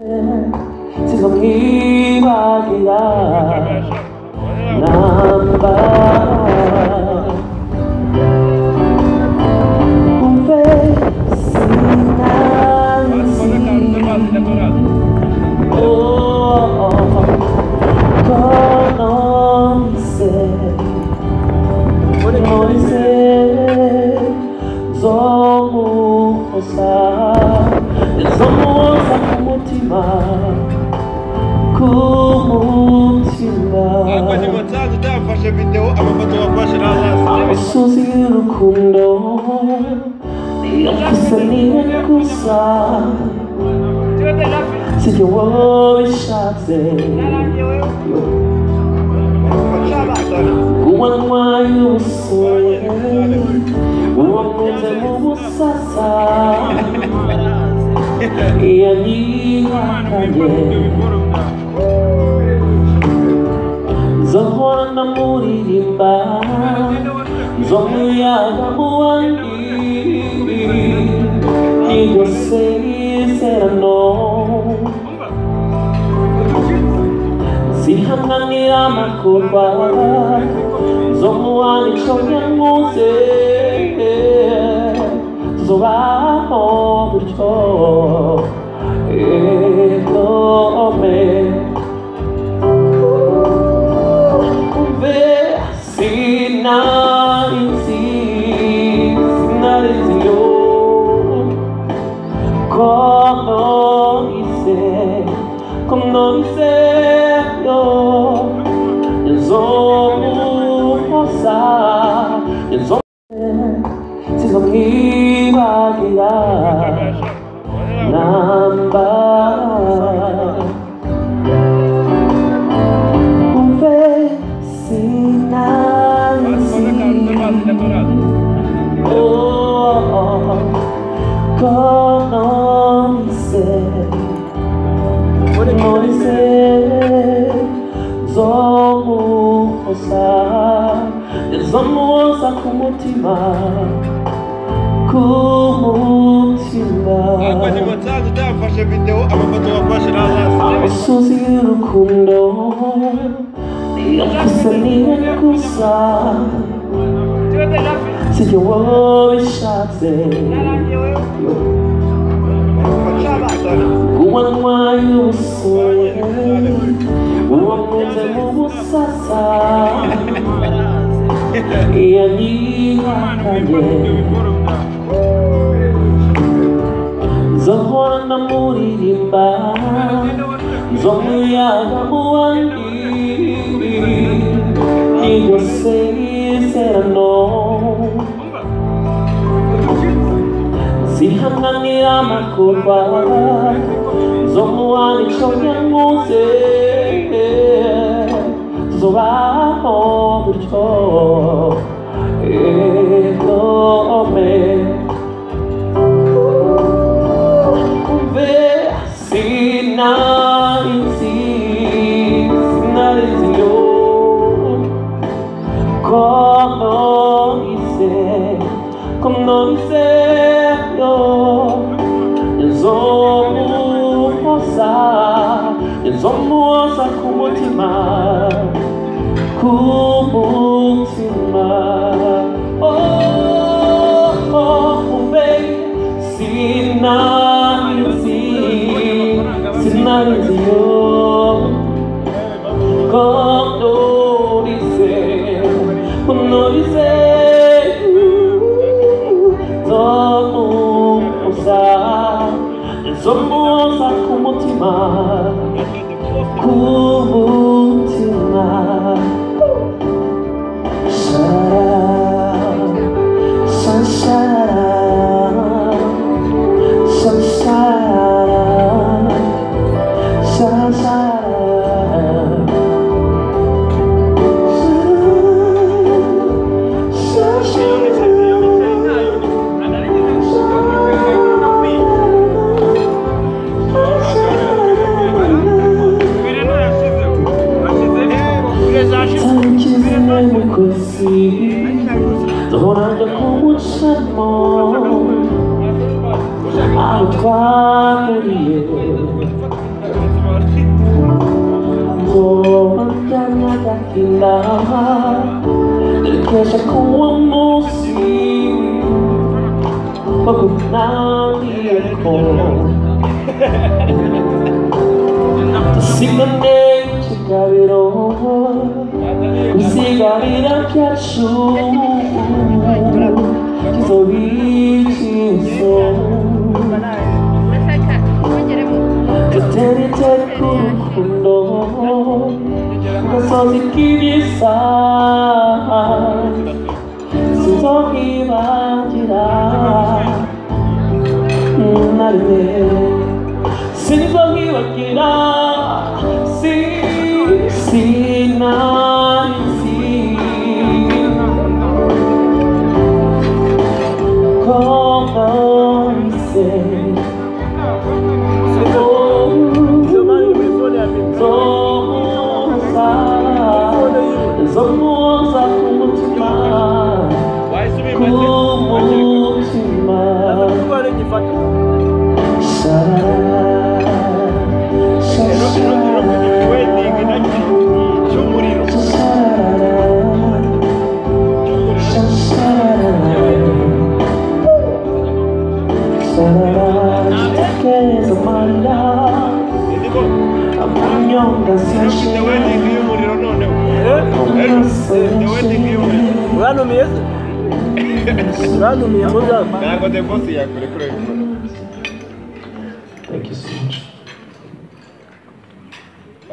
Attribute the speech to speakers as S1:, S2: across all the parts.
S1: 세상이 막이야 남바 소식으로 굴러 옆구석이의 구석 Take your worry shots Going while you were swaying When we did move sasa Yeah, you are Sognato anch'io Che io sei sera no Si hanno la zomuani Sognato anch'io con dulce. Zomuhoza kumutima, kumutima. Akoze
S2: motari utafashe video amafoto wafashe naza
S1: Suzi y'urukundo yakusa n'iyakusa sijya и они Zohor na muri rimba Zomuya na muangi E você será no Se hangani ama kurba Zomuani choyanguze Zoba hobrichor 나를 들어 건너리세. 건너리세. 더무사. 전부 사고 못지만 구분 acqua morire Portala da filava Richiesa con amosi Poco nani e con Simplesmente capirò Così capirà que asciugo Ti sorrido 지라 수석이 왔지라 나를 내 수석이 왔기라.
S3: Y'umuriro Uranumiye se?
S1: Uranumiye muzaza.
S2: ntabwo the boss yakurekura bikora
S1: Thank you so much.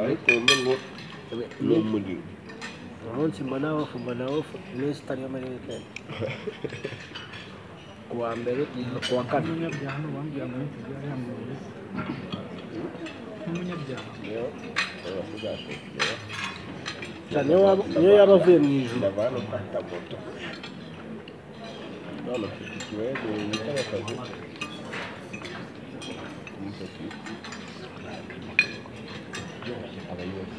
S2: ariko ngo
S3: ni
S2: umuriro
S3: umunsi mbona wofu mbona wofu iminsi itari yo muri
S2: weekend ku wa mbere ku wa kane cyane niyo waba- niyo yaba
S3: avuye mu ijuru
S2: ndavana ufata moto none ufite ikiwego yitaba akazi umusatsi abayobozi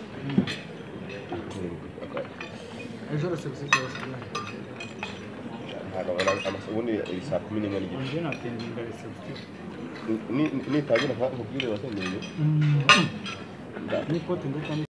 S4: ejo reception zose
S2: ntabwo abona amasegonda iyi saa kumi n'imwe n'igice
S4: njye natinda reception
S2: Ni- ni- nitangira nkubwire wasemereye
S4: n'ikote ndetse